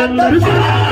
Alan Marusa.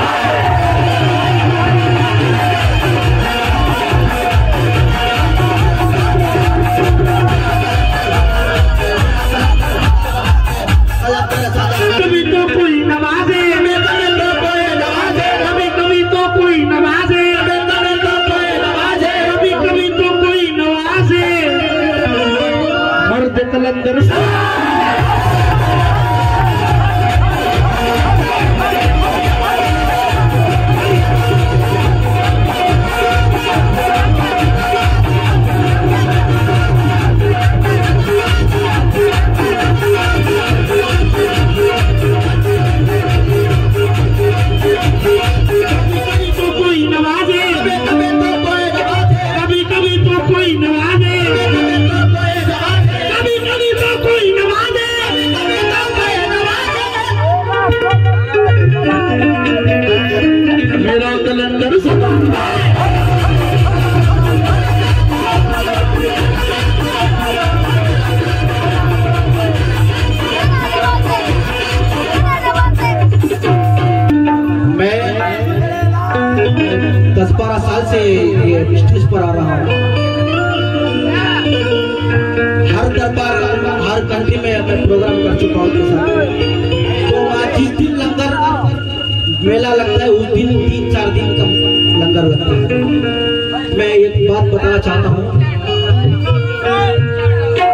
بہتر لگتا ہے۔ میں ایک بات بتانا چاہتا ہوں۔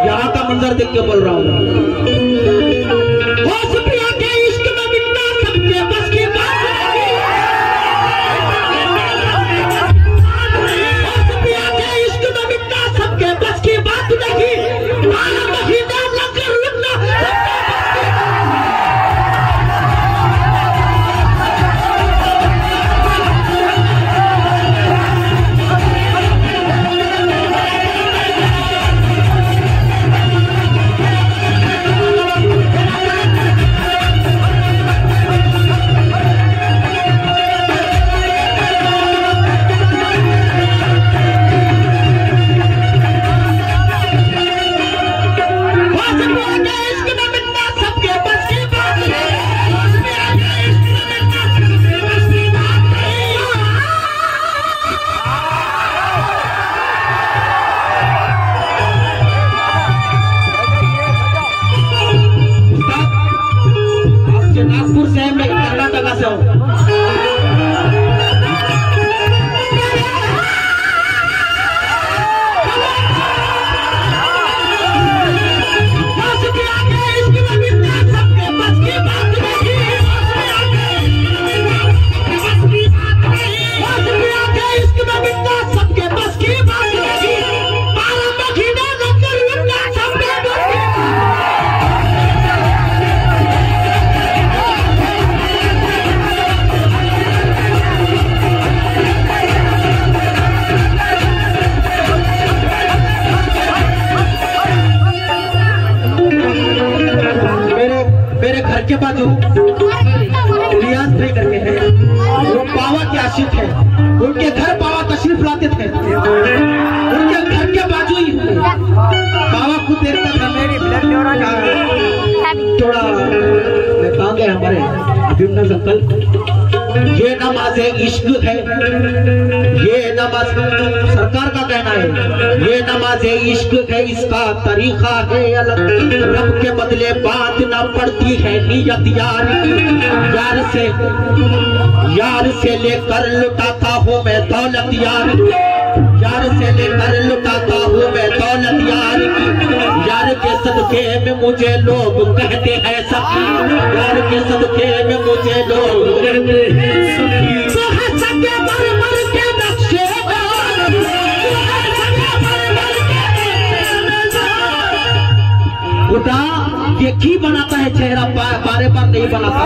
یہاں کا منظر دیکھ کے بول رہا ہوں۔ نماز عشق ہے، اس کا طریقہ ہے۔ الگ رب کے بدلے بات نہ پڑتی ہے، نیت یار۔ یار سے یار سے لے کر لٹاتا ہوں میں دولت یار۔ یار سے لے کر لٹاتا ہوں میں دولت یار۔ یار کے صدقے میں مجھے لوگ کہتے ہیں سخی یار کے صدقے میں مجھے لوگ کہتے ہیں سخی بیٹا یہ کی بناتا ہے چہرہ بارے پارے پر نہیں بناتا۔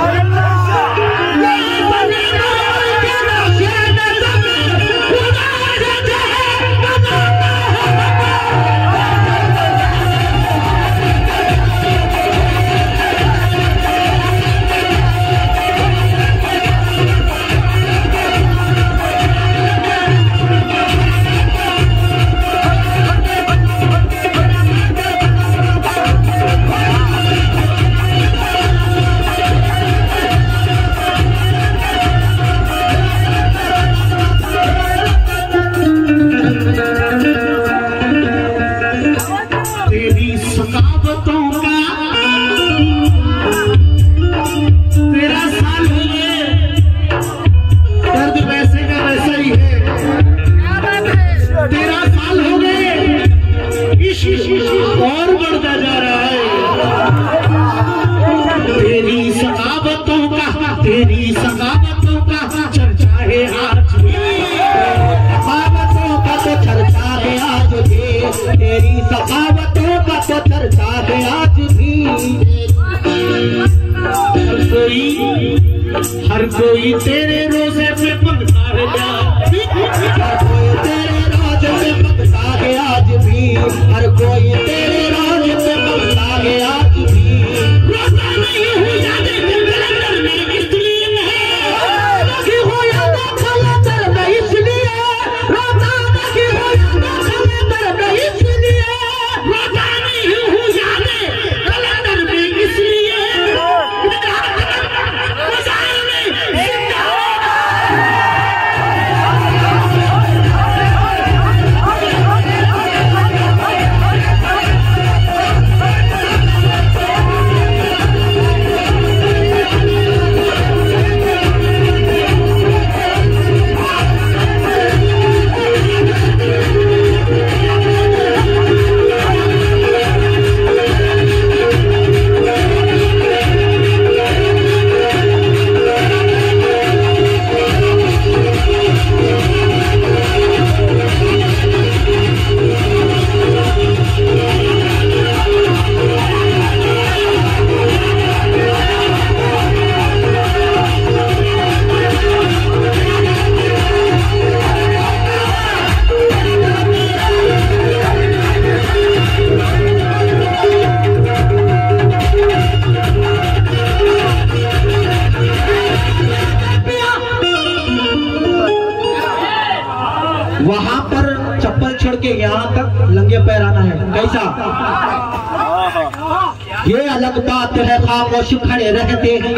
ہے خاموش کھڑے رہتے ہیں۔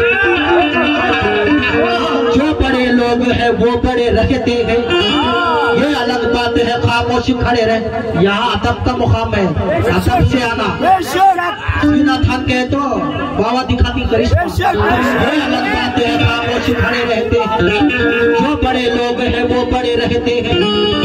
جو بڑے لوگ ہیں وہ بڑے رہتے ہیں۔ یہ الگ بات ہے، خاموش کھڑے رہ۔ یہاں ادب کا مقام ہے، ادب سے آنا۔ سینا تھان کے تو بابا دکھاتی کرشمہ یہ الگ بات ہے، خاموش کھڑے رہتے ہیں۔ جو بڑے لوگ ہیں وہ بڑے رہتے ہیں۔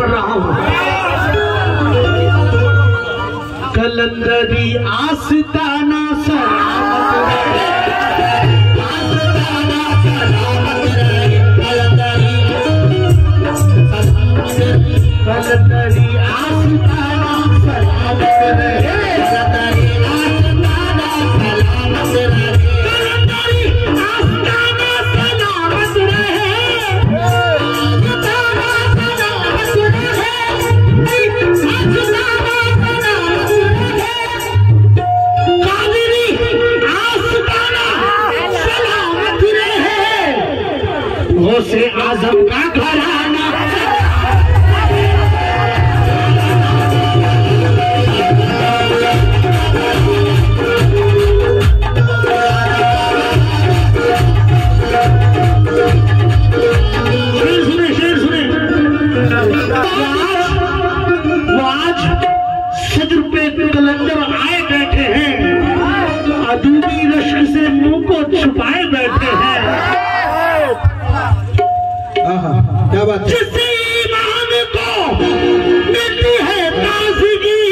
پڑھ رہا ہوں۔ کلندری آستانہ سلامت کلندری آستانہ سلامت کو چھپائے بیٹھے ہیں۔ کیا بات ہے؟ تازگی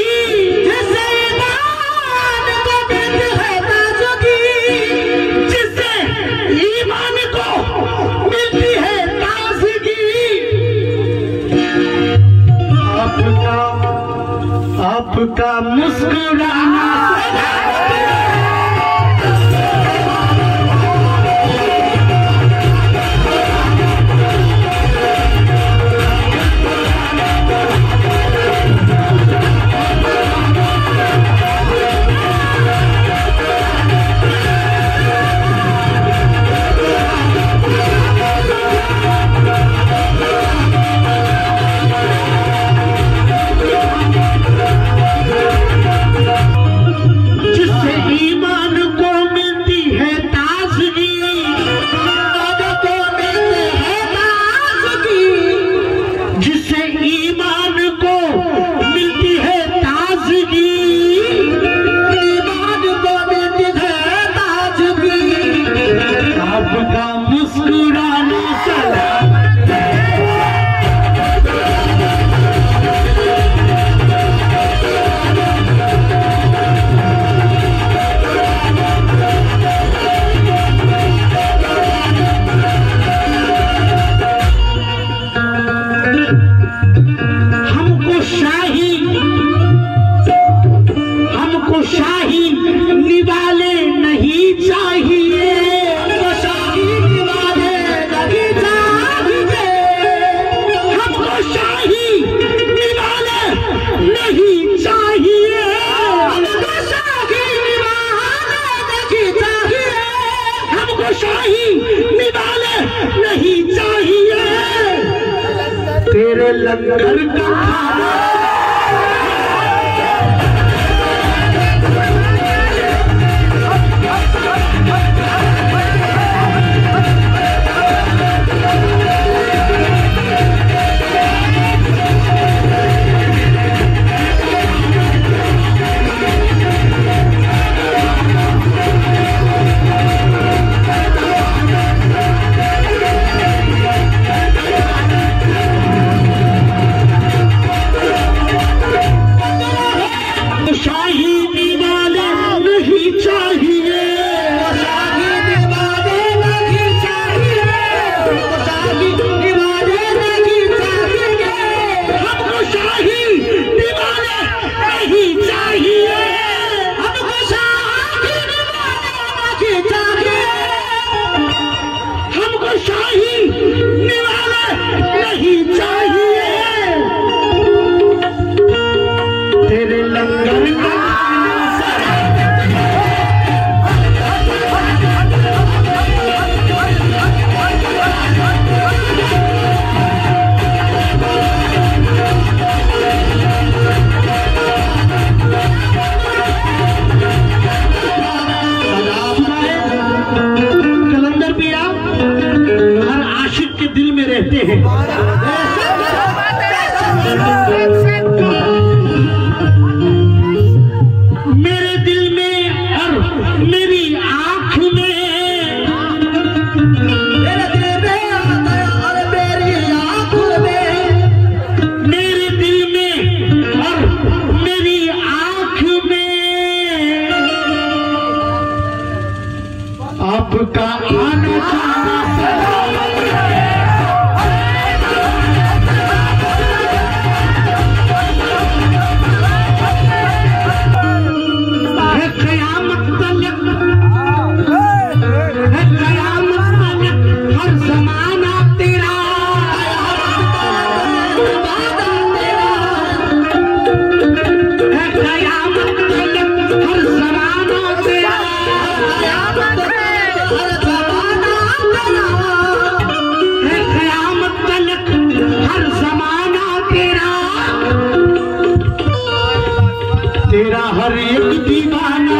جسے جس سے ایمان کو بیٹی ہے تازگی آپ کا آپ کا مسکرا۔ تیرا ہر ایک دیوانہ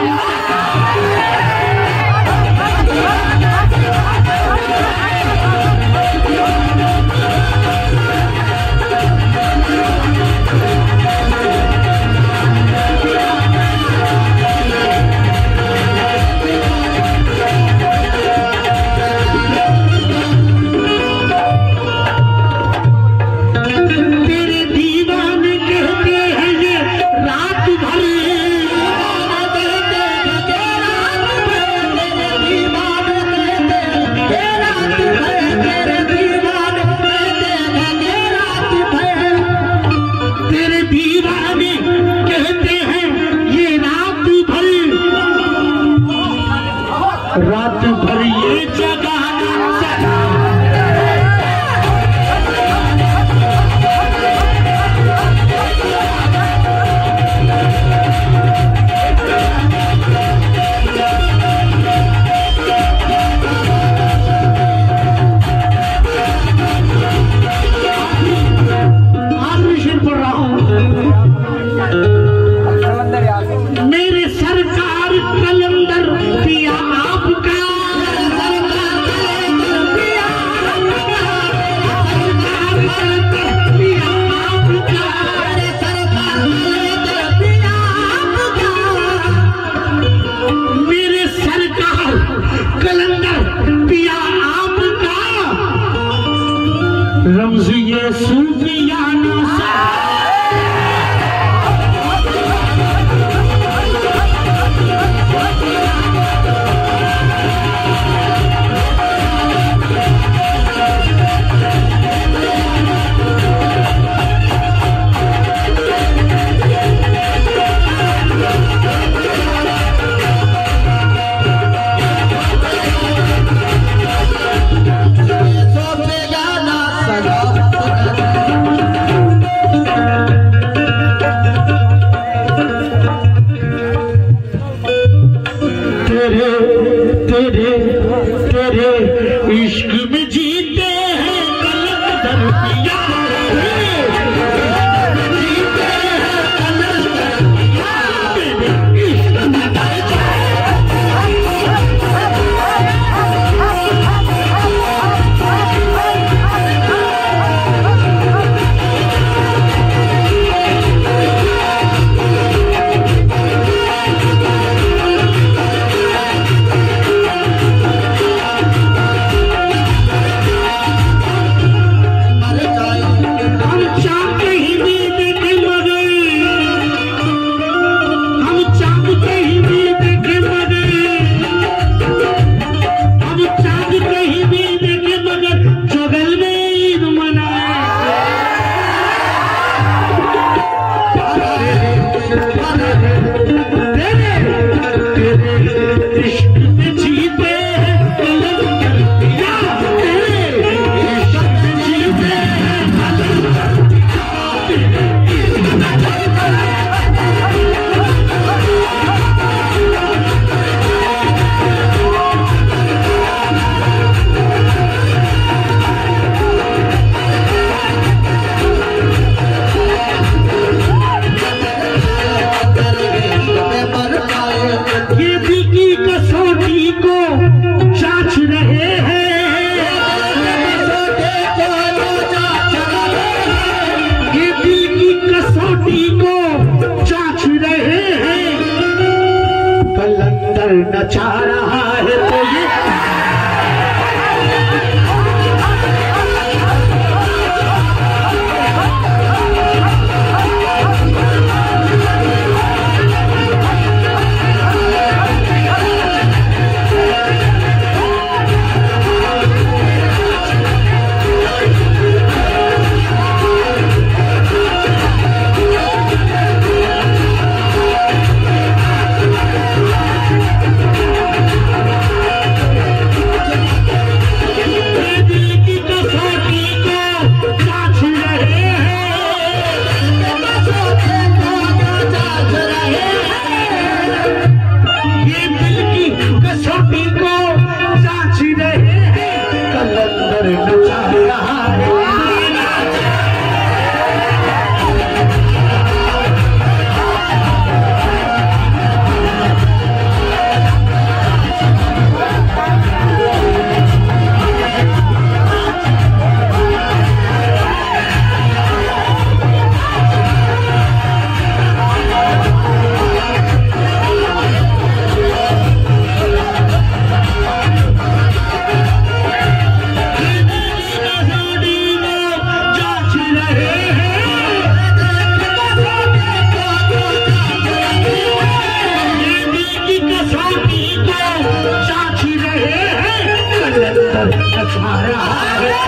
রে نچا رہا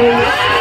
ہیں